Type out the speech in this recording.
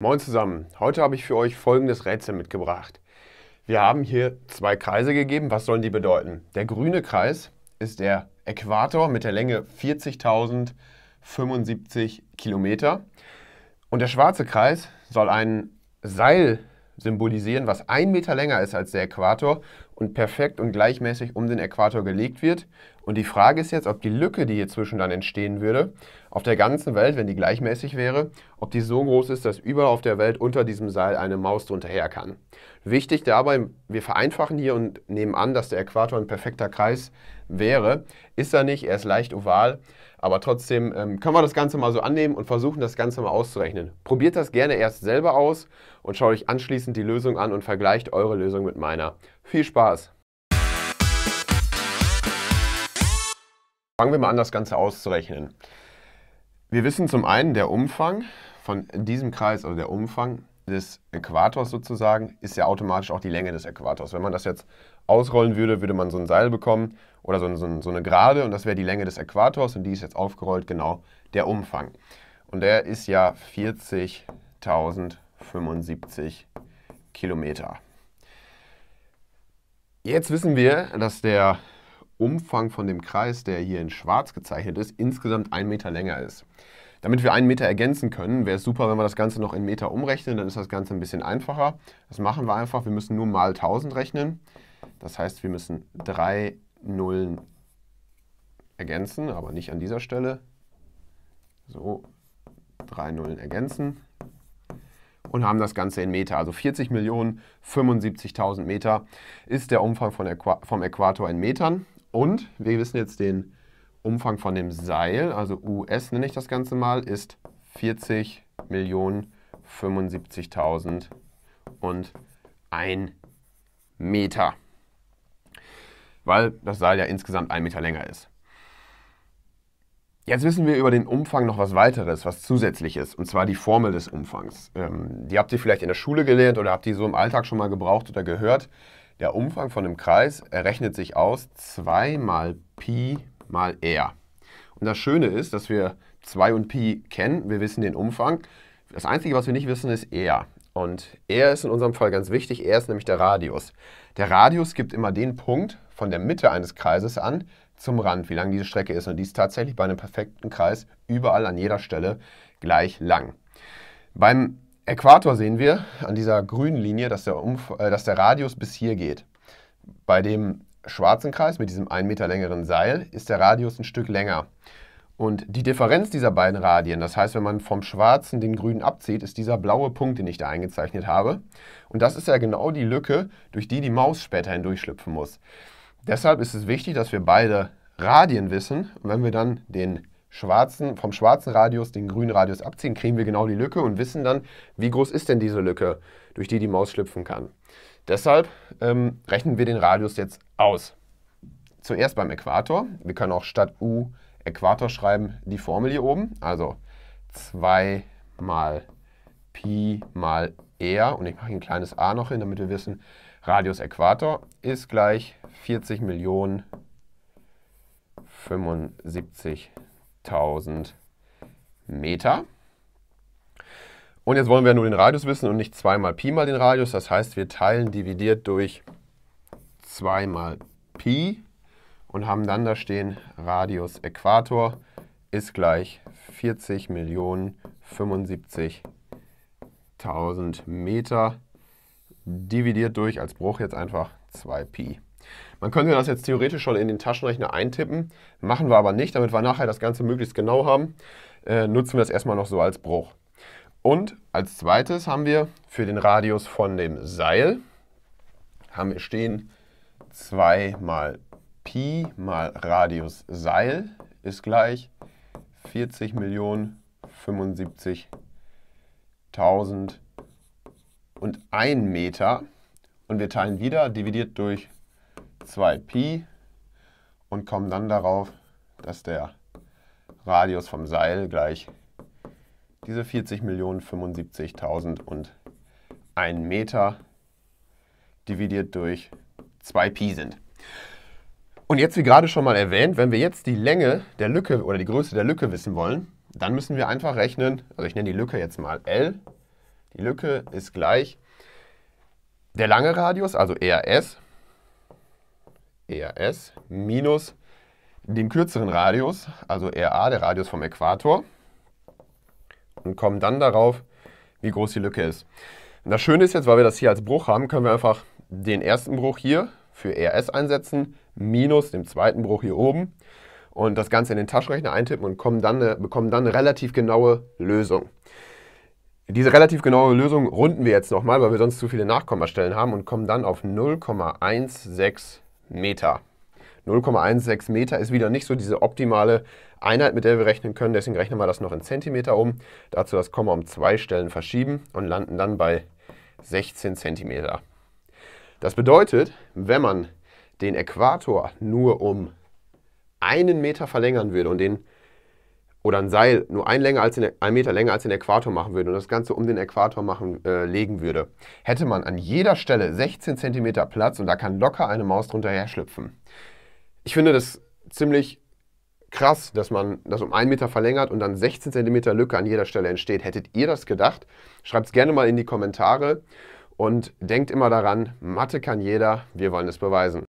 Moin zusammen, heute habe ich für euch folgendes Rätsel mitgebracht. Wir haben hier zwei Kreise gegeben, was sollen die bedeuten? Der grüne Kreis ist der Äquator mit der Länge 40.075 Kilometer und der schwarze Kreis soll ein Seil symbolisieren, was ein Meter länger ist als der Äquator und perfekt und gleichmäßig um den Äquator gelegt wird. Und die Frage ist jetzt, ob die Lücke, die hier zwischen dann entstehen würde, auf der ganzen Welt, wenn die gleichmäßig wäre, ob die so groß ist, dass überall auf der Welt unter diesem Seil eine Maus drunter her kann. Wichtig dabei, wir vereinfachen hier und nehmen an, dass der Äquator ein perfekter Kreis wäre. Ist er nicht, er ist leicht oval, aber trotzdem ähm, können wir das Ganze mal so annehmen und versuchen, das Ganze mal auszurechnen. Probiert das gerne erst selber aus und schaut euch anschließend die Lösung an und vergleicht eure Lösung mit meiner. Viel Spaß! Fangen wir mal an, das Ganze auszurechnen. Wir wissen zum einen, der Umfang von diesem Kreis, also der Umfang des Äquators sozusagen, ist ja automatisch auch die Länge des Äquators. Wenn man das jetzt ausrollen würde, würde man so ein Seil bekommen oder so, so, so eine Gerade und das wäre die Länge des Äquators und die ist jetzt aufgerollt genau der Umfang. Und der ist ja 40.075 Kilometer. Jetzt wissen wir, dass der Umfang von dem Kreis, der hier in schwarz gezeichnet ist, insgesamt ein Meter länger ist. Damit wir einen Meter ergänzen können, wäre es super, wenn wir das Ganze noch in Meter umrechnen, dann ist das Ganze ein bisschen einfacher. Das machen wir einfach, wir müssen nur mal 1000 rechnen. Das heißt, wir müssen drei Nullen ergänzen, aber nicht an dieser Stelle. So, drei Nullen ergänzen und haben das Ganze in Meter. Also 40.075.000 Meter ist der Umfang vom Äquator in Metern. Und wir wissen jetzt den Umfang von dem Seil, also US nenne ich das Ganze mal, ist 40.075.000 und ein Meter weil das Seil ja insgesamt ein Meter länger ist. Jetzt wissen wir über den Umfang noch was weiteres, was zusätzliches, und zwar die Formel des Umfangs. Ähm, die habt ihr vielleicht in der Schule gelernt oder habt ihr so im Alltag schon mal gebraucht oder gehört. Der Umfang von einem Kreis errechnet sich aus 2 mal Pi mal r. Und das Schöne ist, dass wir 2 und Pi kennen, wir wissen den Umfang. Das Einzige, was wir nicht wissen, ist r. Und r ist in unserem Fall ganz wichtig, r ist nämlich der Radius. Der Radius gibt immer den Punkt von der Mitte eines Kreises an zum Rand, wie lang diese Strecke ist. Und die ist tatsächlich bei einem perfekten Kreis überall an jeder Stelle gleich lang. Beim Äquator sehen wir an dieser grünen Linie, dass der, Umf äh, dass der Radius bis hier geht. Bei dem schwarzen Kreis mit diesem 1 Meter längeren Seil ist der Radius ein Stück länger. Und die Differenz dieser beiden Radien, das heißt, wenn man vom schwarzen den grünen abzieht, ist dieser blaue Punkt, den ich da eingezeichnet habe. Und das ist ja genau die Lücke, durch die die Maus später hindurchschlüpfen muss. Deshalb ist es wichtig, dass wir beide Radien wissen. Und wenn wir dann den schwarzen, vom schwarzen Radius den grünen Radius abziehen, kriegen wir genau die Lücke und wissen dann, wie groß ist denn diese Lücke, durch die die Maus schlüpfen kann. Deshalb ähm, rechnen wir den Radius jetzt aus. Zuerst beim Äquator. Wir können auch statt U Äquator schreiben die Formel hier oben. Also 2 mal Pi mal R und ich mache ein kleines a noch hin, damit wir wissen, Radius Äquator ist gleich 40 Millionen 75.000 Meter. Und jetzt wollen wir nur den Radius wissen und nicht 2 mal Pi mal den Radius. Das heißt, wir teilen dividiert durch 2 mal Pi und haben dann da stehen, Radius Äquator ist gleich 40 Millionen 75.000 Meter dividiert durch, als Bruch jetzt einfach 2pi. Man könnte das jetzt theoretisch schon in den Taschenrechner eintippen, machen wir aber nicht, damit wir nachher das Ganze möglichst genau haben, äh, nutzen wir das erstmal noch so als Bruch. Und als zweites haben wir für den Radius von dem Seil, haben wir stehen 2 mal Pi mal Radius Seil ist gleich 40 Millionen 75.000 und 1 Meter und wir teilen wieder, dividiert durch 2pi und kommen dann darauf, dass der Radius vom Seil gleich diese 40 Millionen 75.000 und 1 Meter dividiert durch 2pi sind. Und jetzt, wie gerade schon mal erwähnt, wenn wir jetzt die Länge der Lücke oder die Größe der Lücke wissen wollen, dann müssen wir einfach rechnen, also ich nenne die Lücke jetzt mal L, Die Lücke ist gleich der lange Radius, also ERS, ERS minus dem kürzeren Radius, also RA, der Radius vom Äquator, und kommen dann darauf, wie groß die Lücke ist. Und das Schöne ist jetzt, weil wir das hier als Bruch haben, können wir einfach den ersten Bruch hier für RS einsetzen, minus dem zweiten Bruch hier oben und das Ganze in den Taschenrechner eintippen und kommen dann eine, bekommen dann eine relativ genaue Lösung. Diese relativ genaue Lösung runden wir jetzt nochmal, weil wir sonst zu viele Nachkommastellen haben und kommen dann auf 0,16 Meter. 0,16 Meter ist wieder nicht so diese optimale Einheit, mit der wir rechnen können. Deswegen rechnen wir das noch in Zentimeter um. Dazu das Komma um zwei Stellen verschieben und landen dann bei 16 Zentimeter. Das bedeutet, wenn man den Äquator nur um einen Meter verlängern würde und den oder ein Seil nur ein, länger als den, ein Meter länger als den Äquator machen würde und das Ganze um den Äquator machen, äh, legen würde, hätte man an jeder Stelle 16 cm Platz und da kann locker eine Maus drunter her schlüpfen. Ich finde das ziemlich krass, dass man das um einen Meter verlängert und dann 16 cm Lücke an jeder Stelle entsteht. Hättet ihr das gedacht? Schreibt es gerne mal in die Kommentare und denkt immer daran, Mathe kann jeder, wir wollen es beweisen.